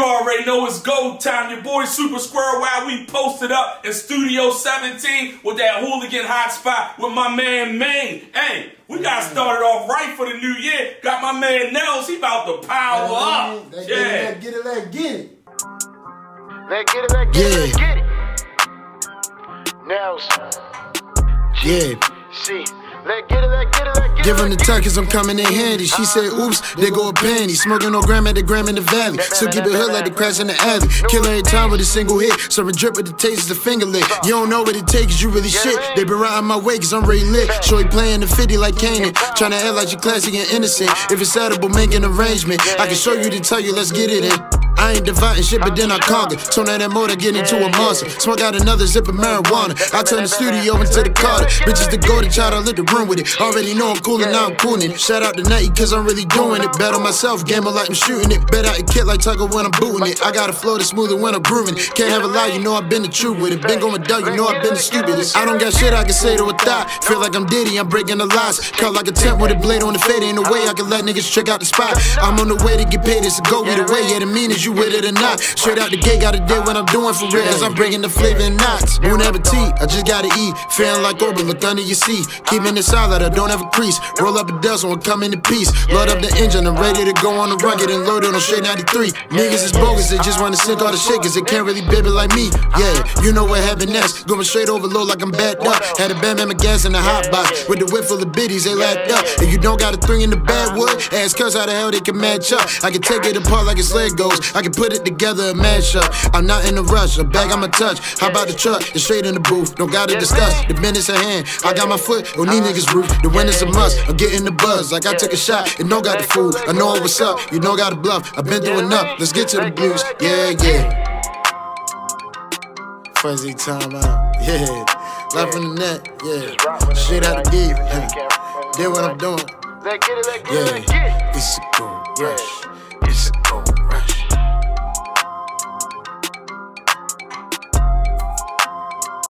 You already know it's go time. Your boy Super Square Wild, we posted up in Studio 17 with that hooligan hotspot with my man Maine. Hey, we got started off right for the new year. Got my man Nellz, he about to power up. Let's Yeah. get it, let's get it, Let's get it, let's get it, let's get it. Nelson, Yeah. see. Let's it, let's get it, let's get it. Give him the tuck cause I'm coming in handy. She said, oops, there go a panty. Smoking no gram at the gram in the valley. So keep it hood like the crash in the alley. Kill every time with a single hit. Serving drip with the taste is a finger lick. You don't know what it takes, you really shit. They been riding my way cause I'm really lit. Shorty playing the 50 like Kanan. Tryna act like you classic and innocent. If it's edible, make an arrangement. I can show you to tell you, let's get it in. I ain't dividing shit, but then I conquer. Turn out that motor, get into a monster. Smoke out another zip of marijuana. I turn the studio into the Carter. Bitches the golden child, I lit the room with it. Already know I'm coolin', now I'm coolin'. Shout out to Nutty, cause I'm really doing it. Bet on myself, gamble like I'm shooting it. Bet out a kid like Tucker when I'm booting it. I got a flow that's smoother when I'm grooving. Can't have a lie, you know I've been the truth with it. Been going dumb, you know I've been the stupidest. I don't got shit I can say to a thought. Feel like I'm Diddy, I'm breaking the locks. Cut like a tent with a blade on the fade. Ain't no way I can let niggas check out the spot. I'm on the way to get paid, it's a go either way. Yeah, the mean is you with it or not. Straight out the gate, gotta do what I'm doing for real. As I'm bringing the flavor and knots. Bon appetit, I just gotta eat. Feeling like Oprah, look under your seat. Keeping it solid, I don't have a crease. Roll up a dozen, one come in peace. Load up the engine, I'm ready to go on the run. Getting loaded on straight 93. Niggas is bogus, they just wanna sink all the cause they can't really baby like me. Yeah, you know what happened next. Going straight over low like I'm backed up. Had a bam bam gas in the hot box. With the whip full of biddies, they lapped up. If you don't got a three in the bad wood, ask cuz how the hell they can match up. I can take it apart like it's Legos. I can put it together and mash up. I'm not in a rush, a bag I'ma touch. How about the truck? It's straight in the booth. Don't gotta discuss. The business at hand. I got my foot on these niggas' roof. The win is a must. I'm getting the buzz. Like I took a shot and no got the food. I know what's up. You know got the bluff. I've been through enough. Let's get to the blues. Yeah, yeah. Fuzzy time out. Yeah. Life in the net. Yeah. Shit out the deep. Yeah. Did what I'm doing. Let's get it, let's get it, Yeah. let's get it. It's a go rush. It's a go